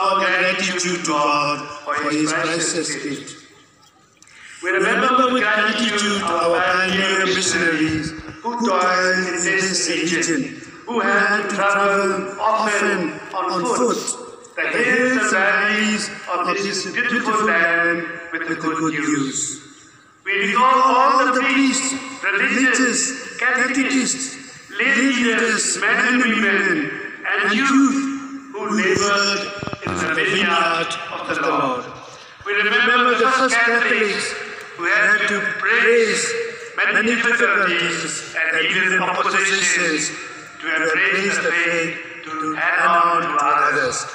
our gratitude to God for His precious gift. We remember with gratitude our pioneer missionaries who toiled in this region, who had to travel often on foot, the hills and valleys of this beautiful land with the good news. We recall all the priests, the religious, catechists, leaders, men and women, and youth who labored Ah. in the vineyard of the Lord. We remember the first Catholics who had to praise many difficulties and even oppositions to embrace the faith to hand on to others.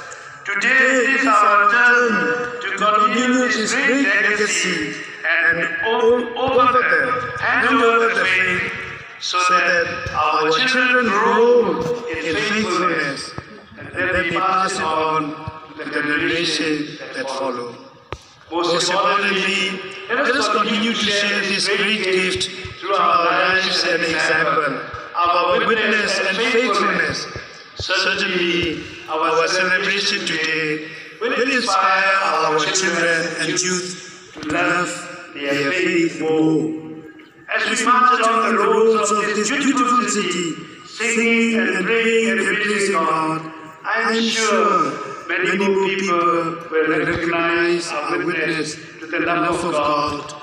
Today it is our turn to continue this great legacy and over the, hand over the faith so that our children grow in faithfulness and then we pass on the generation that follow. Most importantly, let us continue to share this great gift through our lives and example, our witness and faithfulness. Certainly, our celebration today will inspire our children and youth to love their faith more. As we march along the roads of this beautiful city, singing and praying and praising God, I am sure many, many more people, people will recognize our witness to the love of God.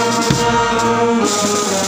Música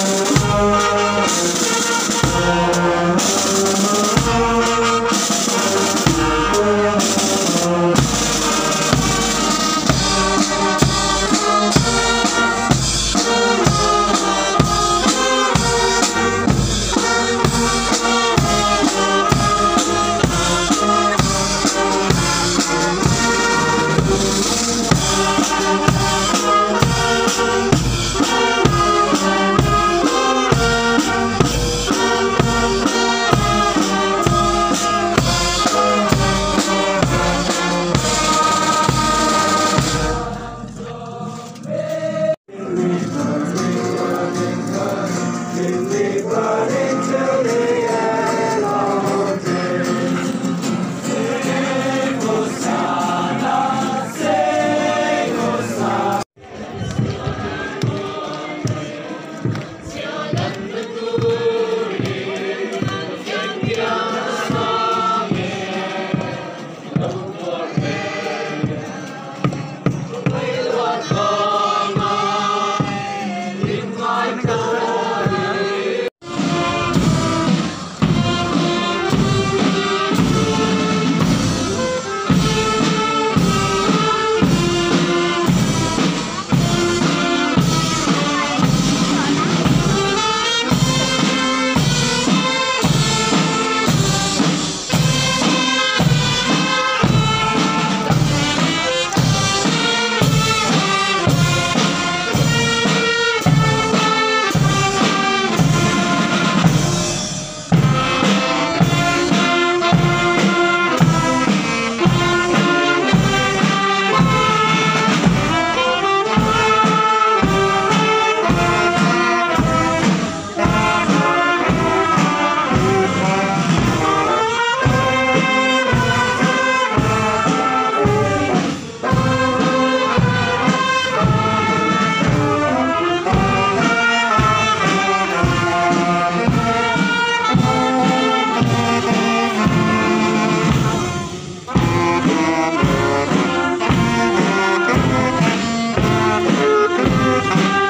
Thank you.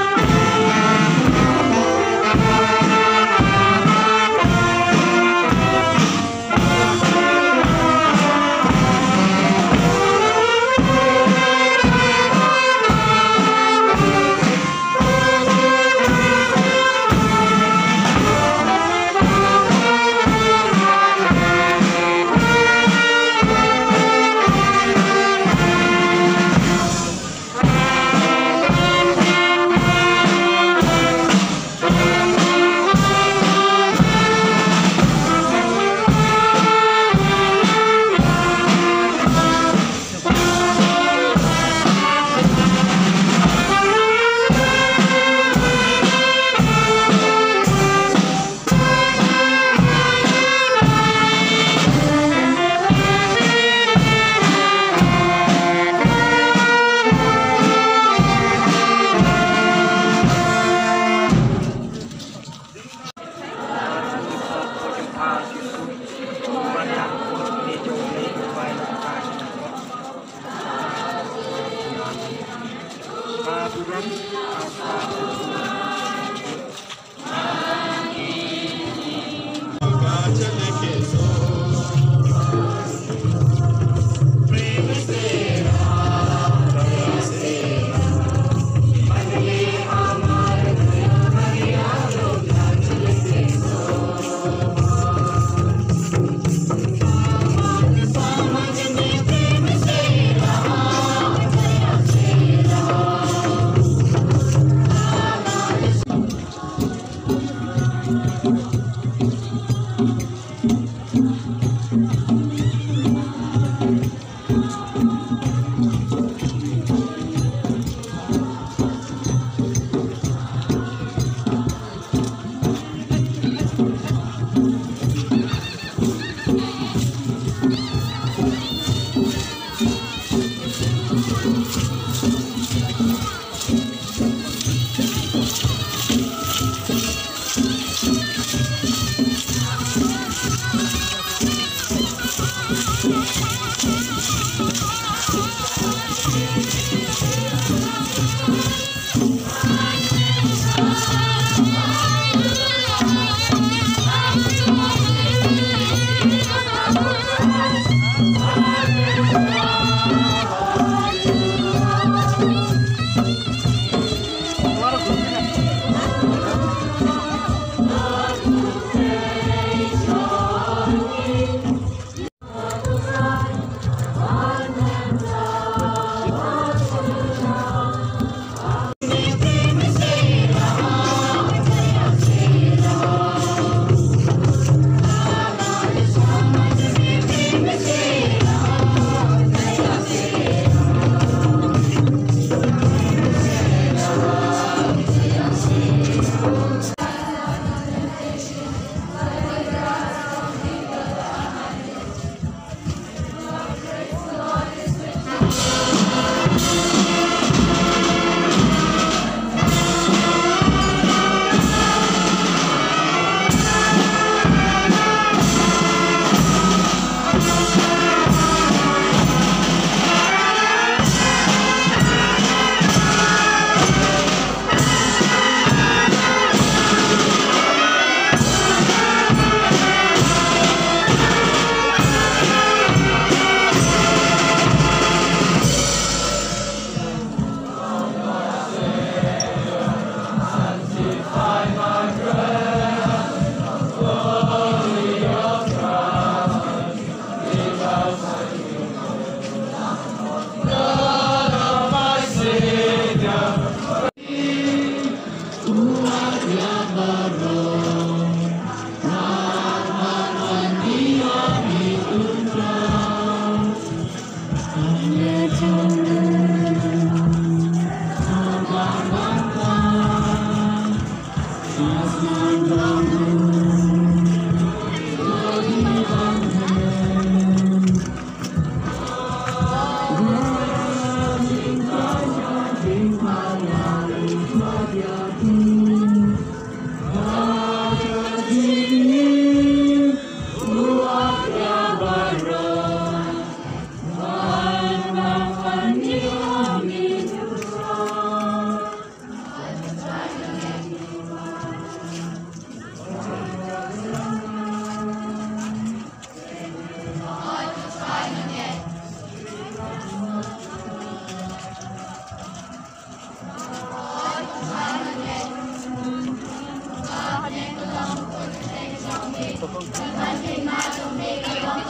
Kakak kan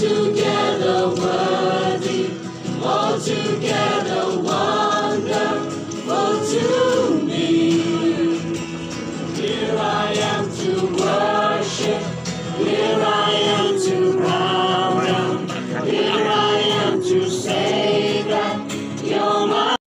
I